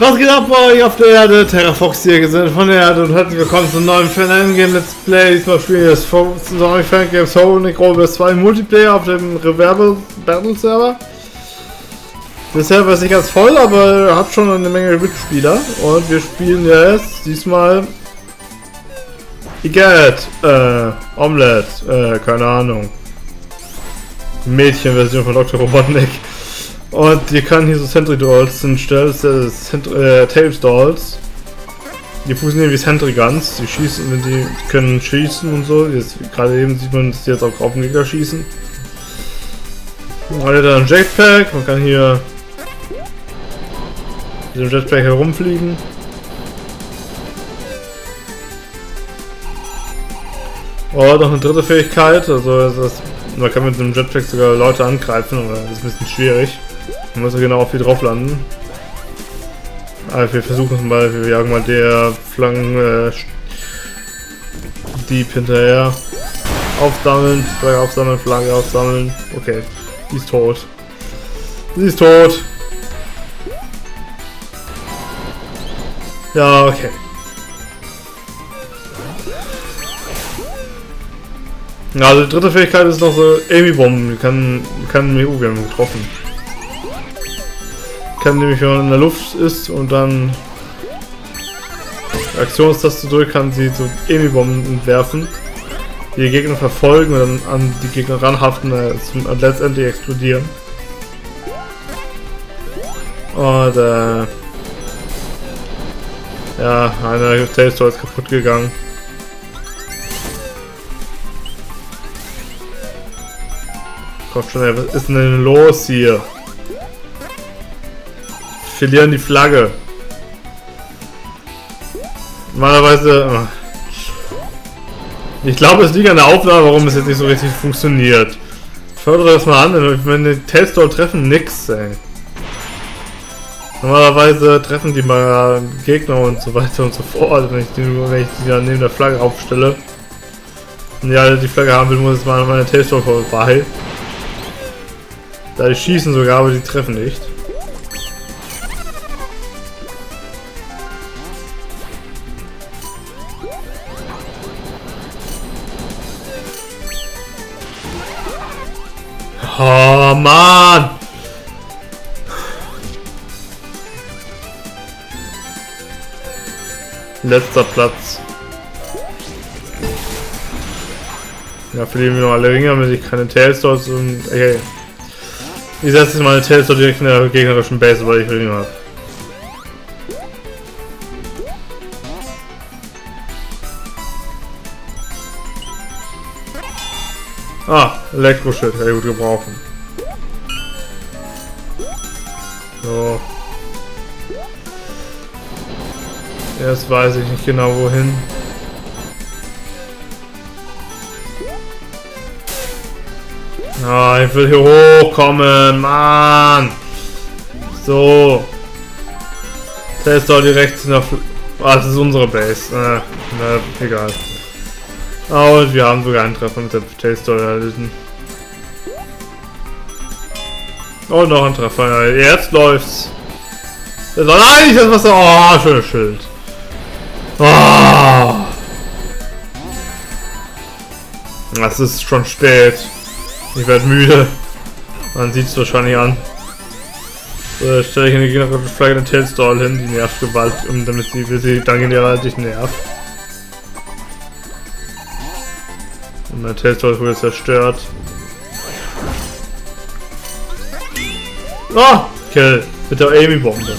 Was geht ab bei euch auf der Erde? Terrafox hier gesendet von der Erde und herzlich willkommen zum neuen Fan-Game Let's Play. Diesmal spielen wir das Sonic Fan Game Sonic Rollbus 2 Multiplayer auf dem Reverbe Battle Server. Der Server ist nicht ganz voll, aber hat schon eine Menge Mitspieler und wir spielen jetzt diesmal Igitt, äh, Omelette, äh, keine Ahnung. Mädchenversion von Dr. Robotnik. Und die kann hier so Sentry Dolls hinstellen, äh, Tails Dolls. Die funktionieren wie Sentry Guns, die schießen, wenn die können schießen und so. Jetzt gerade eben sieht man, dass die jetzt auch auf den Gegner schießen. Alle dann Jetpack, man kann hier mit dem Jetpack herumfliegen. Oh, noch eine dritte Fähigkeit, also das, man kann mit einem Jetpack sogar Leute angreifen, aber das ist ein bisschen schwierig. Man muss ja genau auf die drauf landen. Aber wir versuchen es mal, wir jagen mal der Flanken äh, Dieb hinterher. Aufsammeln, Flagge aufsammeln, Flagge aufsammeln. Okay, sie ist tot. Sie ist tot. Ja, okay. Also die dritte Fähigkeit ist noch so Amy-Bomben. Die kann, kann oh, wir haben getroffen. Kann nämlich, wenn man in der Luft ist und dann Aktionstaste durch, kann sie so Emi-Bomben werfen, die die Gegner verfolgen und dann an die Gegner ranhaften äh, und letztendlich explodieren. Und äh, ja, einer Tailstore ist kaputt gegangen. Kommt schon, was ist denn los hier? Verlieren die Flagge. Normalerweise... Oh. Ich glaube, es liegt an der Aufnahme, warum es jetzt nicht so richtig funktioniert. Ich fördere das mal an, wenn die Tailstore treffen, nix, ey. Normalerweise treffen die mal Gegner und so weiter und so fort, wenn ich die, wenn ich die dann neben der Flagge aufstelle. Und ja, die Flagge haben will, muss es mal an meine Tailstore vorbei. Da die schießen sogar, aber die treffen nicht. Mann! Letzter Platz. Ja, verlieren wir noch alle Ringe, damit ich keine Tailstores und. Okay. Ich setze jetzt meine Tailstore direkt in der gegnerischen Base, weil ich Ringe habe. Ah, Elektroschild, ja gut gebrauchen. So. Jetzt weiß ich nicht genau wohin. Ah, ich will hier hochkommen, Mann. So. Der ist doch direkt nach... Ah, das ist unsere Base. Äh, na, egal. Oh, und wir haben sogar einen Treffer mit der Taste erlitten. Und noch ein Treffer. Jetzt läuft's. Das war nein, das was so. Oh, schönes Schild. Oh. Das ist schon spät. Ich werde müde. Man sieht es wahrscheinlich an. So, stelle ich in die gegnerische Flagge den Tailstall hin, die nervt gewalt, um damit sie, sie dann generell nervt. Und mein Tailstore wurde zerstört. Oh! Kill. Mit der Amy-Bombe.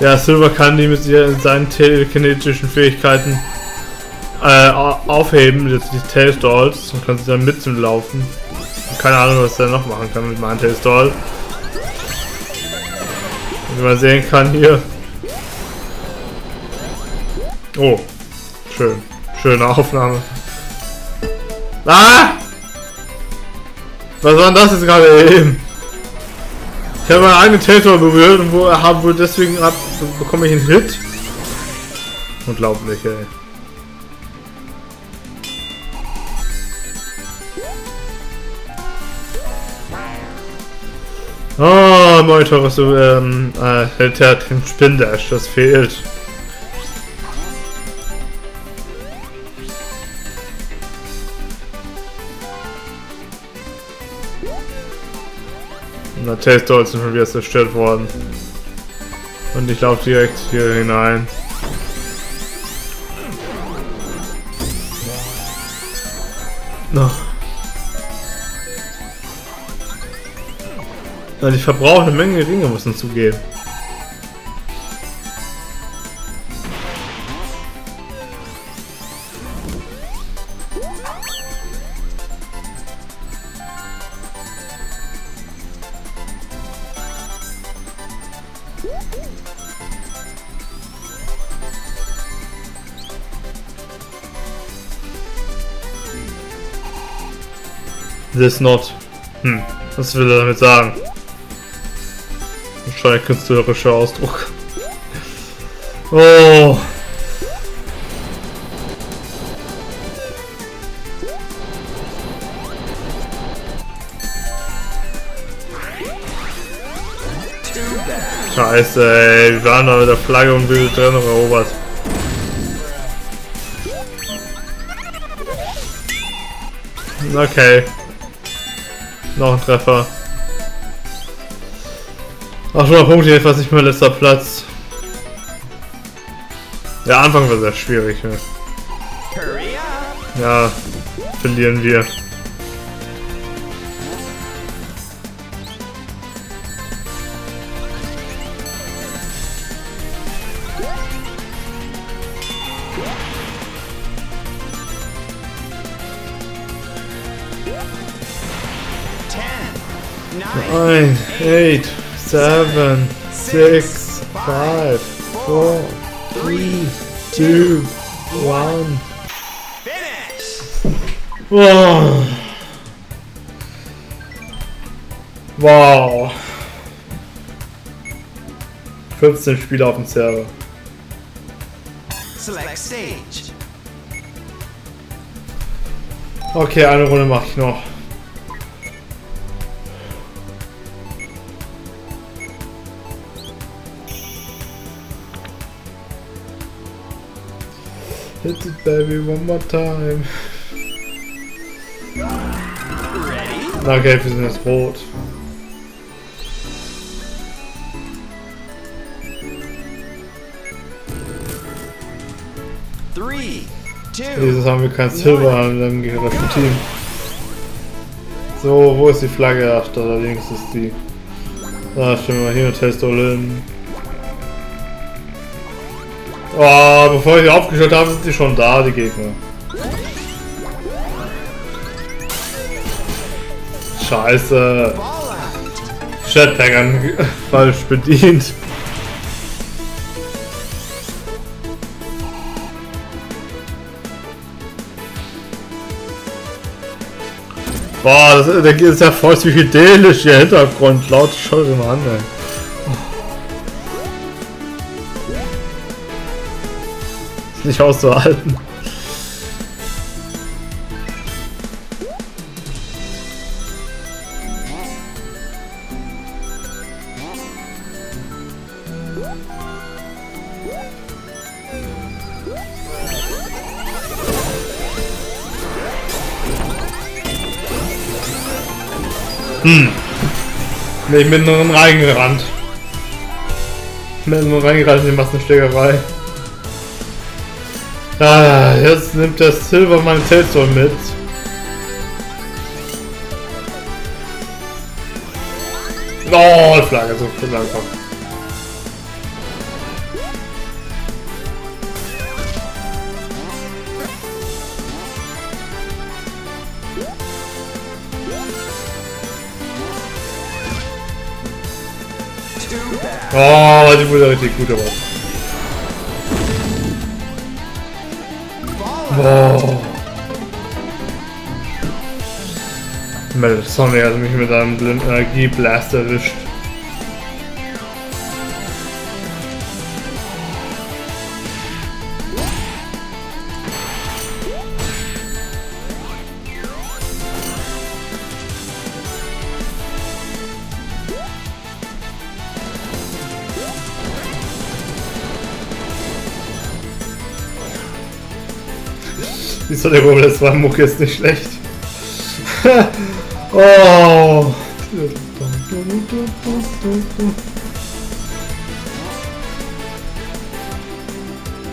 Ja, Silver kann die mit seinen telekinetischen Fähigkeiten äh, aufheben, jetzt die Tailstalls und kann sie dann mit zum Laufen. Keine Ahnung, was er noch machen kann mit meinem Tailstall. Wie man sehen kann hier. Oh, schön. Schöne Aufnahme. Ah! Was war denn das jetzt gerade eben? Ich habe meinen eigenen Territor berührt und wo, er habe wohl deswegen ab, bekomme ich einen Hit. Unglaublich, ey. Oh, mein teures ähm, äh, Held hat den Spindash, das fehlt. Der Taste ist schon wieder zerstört worden. Und ich laufe direkt hier hinein. Noch. Also ich verbrauche eine Menge Dinge, muss man zugeben. This not. Hm, was will er damit sagen? Wahrscheinlich künstlerischer Ausdruck. Oh. Scheiße, ey. Wir waren da mit der Flagge und wilde Trennung erobert. Okay. Noch ein Treffer. 800 Punkte, jedenfalls nicht mehr letzter Platz. Der Anfang war sehr schwierig. Ne? Ja, verlieren wir. Nine, eight, seven, six, five, four, three, two, one. Wow. Wow. 15 Spieler auf dem Server. Select Stage. Okay, eine Runde mache ich noch. Hit it baby one more time. Okay, wir sind jetzt rot. Dieses haben wir kein Silber in dem gegnerischen Team. So, wo ist die Flagge? Ach, da links ist die. Da stellen wir hier und Test hin. Oh, bevor ich die aufgestellt habe, sind die schon da, die Gegner. Scheiße. Jetpackern falsch bedient. Boah, das, das ist ja voll psychedelisch, ihr Hintergrund. Laut schau dir mal an, ey. nicht auszuhalten. Hm. Ich bin nur reingerannt. Ich bin nur reingerannt in die Massenschlägerei. Ah, jetzt nimmt der Silver mein Telzor mit. Oh, Flagge, so viel langsam. Oh, die wurde richtig gut aber. Boah. Sonny hat mich mit einem Energieblast erwischt. Wieso der Robles 2 Muck ist nicht schlecht. oh.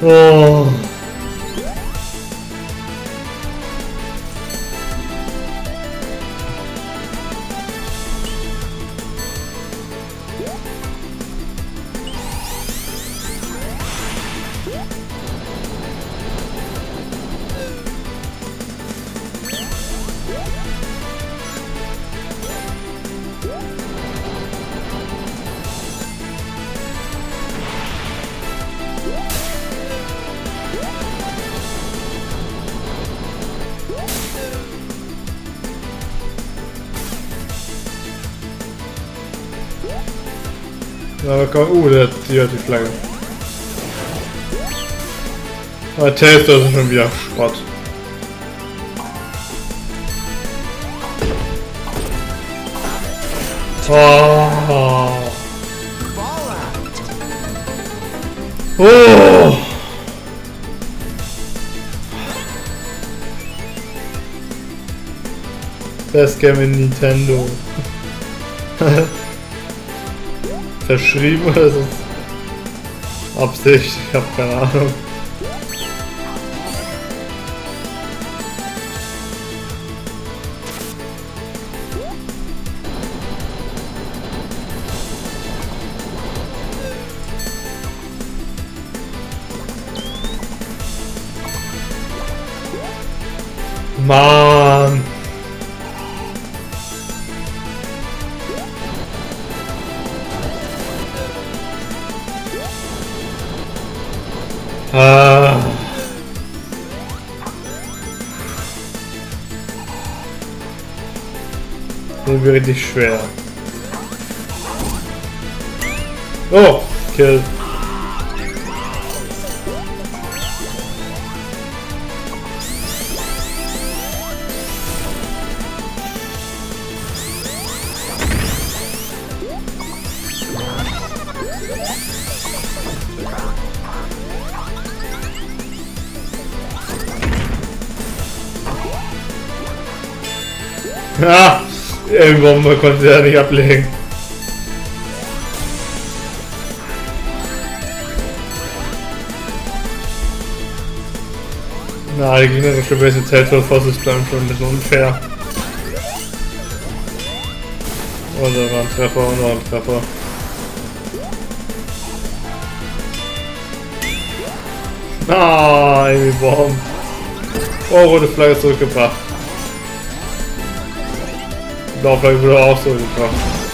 Oh. Aber komm, uh, der, hat die Flagge. Aber Taster ist schon wieder Schrott. Oh. Oh. Best Game in Nintendo. verschrieben oder ist es Absicht? Ich habe keine Ahnung. Mann! Das wird richtig schwer. Oh, Kill. Ja, irgendwann mal konnte er nicht ablegen. Na, die gegnerische Base Tailtor Forces bleiben schon ein bisschen unfair. Und da war ein Treffer und noch ein Treffer. Irgendwie Bomb. Oh, rote Flagge zurückgebracht. Laufwerk würde auch so gebracht. Ah.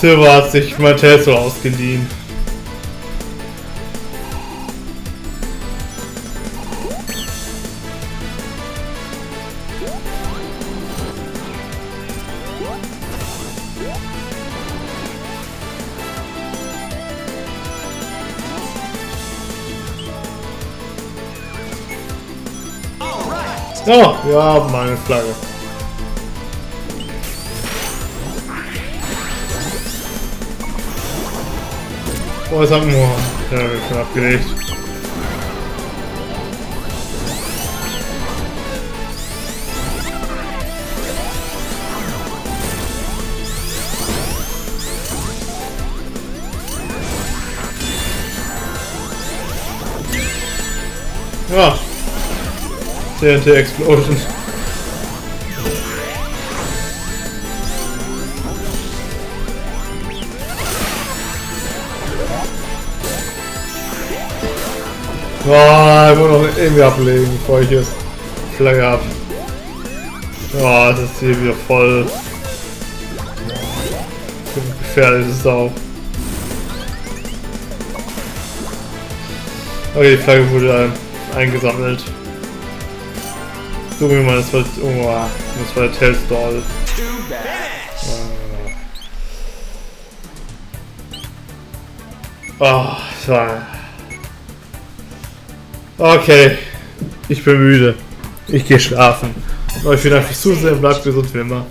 Silver hat sich Matesso ausgeliehen. Oh, wir haben eine Flagge. Oh, es hat nur. Ja, schon abgelegt. Ja. TNT Explosion. Boah, ich muss noch irgendwie ablegen, bevor ich hier Flagge habe. Ja, das ist hier wieder voll. Gefährlich ist es auch. Okay, die Flagge wurde eingesammelt. So wie man das war, oh, das war der Tailstall. Oh, das war... Okay, ich bin müde. Ich gehe schlafen. Aber ich will einfach zusehen, bleibt gesund wie immer.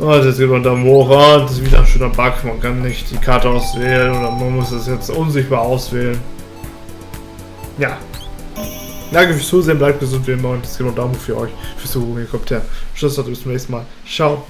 Oh, jetzt geht man da hoch und das ist wieder ein schöner Bug. Man kann nicht die Karte auswählen oder man muss es jetzt unsichtbar auswählen. Ja. Danke fürs Zusehen, bleibt gesund wie immer und es geht noch Daumen für euch, fürs Zugucken. Kommt her. Tschüss, bis zum nächsten Mal. Ciao.